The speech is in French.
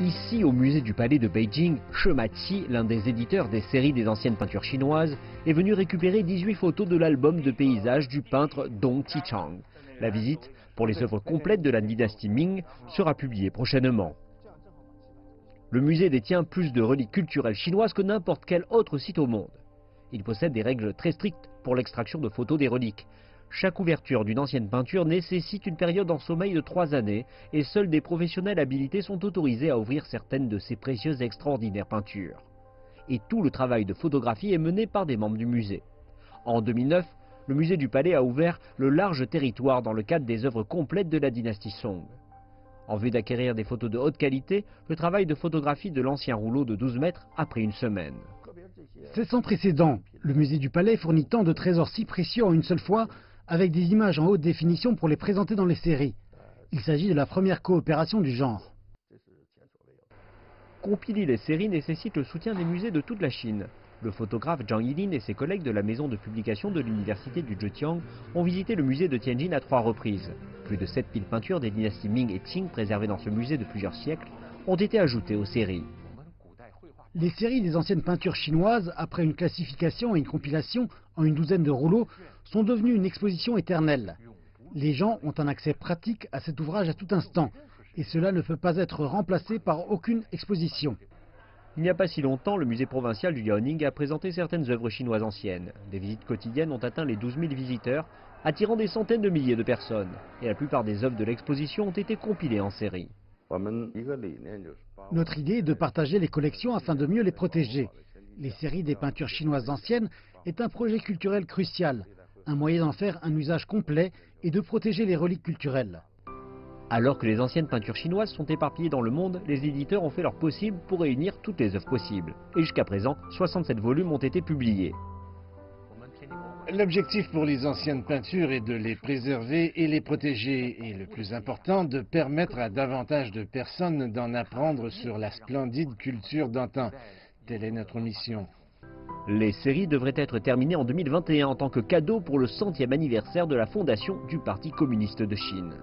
Ici, au musée du Palais de Beijing, Shemati, l'un des éditeurs des séries des anciennes peintures chinoises, est venu récupérer 18 photos de l'album de paysages du peintre Dong Qichang. La visite, pour les œuvres complètes de la dynastie Ming, sera publiée prochainement. Le musée détient plus de reliques culturelles chinoises que n'importe quel autre site au monde. Il possède des règles très strictes pour l'extraction de photos des reliques. Chaque ouverture d'une ancienne peinture nécessite une période en sommeil de trois années et seuls des professionnels habilités sont autorisés à ouvrir certaines de ces précieuses extraordinaires peintures. Et tout le travail de photographie est mené par des membres du musée. En 2009, le musée du Palais a ouvert le large territoire dans le cadre des œuvres complètes de la dynastie Song. En vue d'acquérir des photos de haute qualité, le travail de photographie de l'ancien rouleau de 12 mètres a pris une semaine. C'est sans précédent. Le musée du Palais fournit tant de trésors si précieux en une seule fois avec des images en haute définition pour les présenter dans les séries. Il s'agit de la première coopération du genre. Compiler les séries nécessite le soutien des musées de toute la Chine. Le photographe Zhang Yilin et ses collègues de la maison de publication de l'université du Zhejiang ont visité le musée de Tianjin à trois reprises. Plus de 7000 peintures des dynasties Ming et Qing préservées dans ce musée de plusieurs siècles ont été ajoutées aux séries. Les séries des anciennes peintures chinoises, après une classification et une compilation en une douzaine de rouleaux, sont devenues une exposition éternelle. Les gens ont un accès pratique à cet ouvrage à tout instant, et cela ne peut pas être remplacé par aucune exposition. Il n'y a pas si longtemps, le musée provincial du Liaoning a présenté certaines œuvres chinoises anciennes. Des visites quotidiennes ont atteint les 12 000 visiteurs, attirant des centaines de milliers de personnes. Et la plupart des œuvres de l'exposition ont été compilées en série. Notre idée est de partager les collections afin de mieux les protéger. Les séries des peintures chinoises anciennes est un projet culturel crucial, un moyen d'en faire un usage complet et de protéger les reliques culturelles. Alors que les anciennes peintures chinoises sont éparpillées dans le monde, les éditeurs ont fait leur possible pour réunir toutes les œuvres possibles. Et jusqu'à présent, 67 volumes ont été publiés. L'objectif pour les anciennes peintures est de les préserver et les protéger, et le plus important, de permettre à davantage de personnes d'en apprendre sur la splendide culture d'antan. Telle est notre mission. Les séries devraient être terminées en 2021 en tant que cadeau pour le centième anniversaire de la fondation du Parti communiste de Chine.